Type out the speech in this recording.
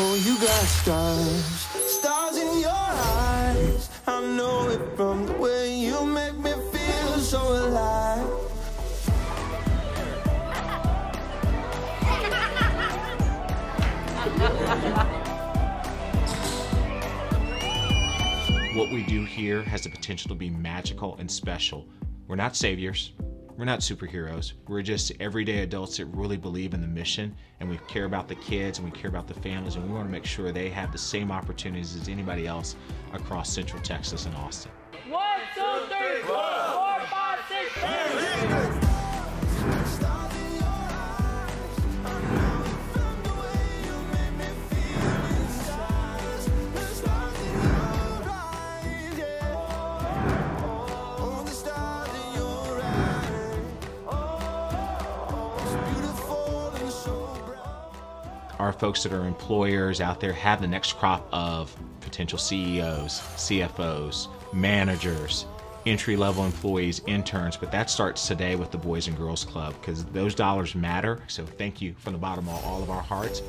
Oh, you got stars, stars in your eyes. I know it from the way you make me feel so alive. What we do here has the potential to be magical and special. We're not saviors. We're not superheroes. We're just everyday adults that really believe in the mission and we care about the kids and we care about the families and we want to make sure they have the same opportunities as anybody else across Central Texas and Austin. One, two, three, four, Our folks that are employers out there have the next crop of potential CEOs, CFOs, managers, entry level employees, interns, but that starts today with the Boys and Girls Club because those dollars matter. So thank you from the bottom of all of our hearts.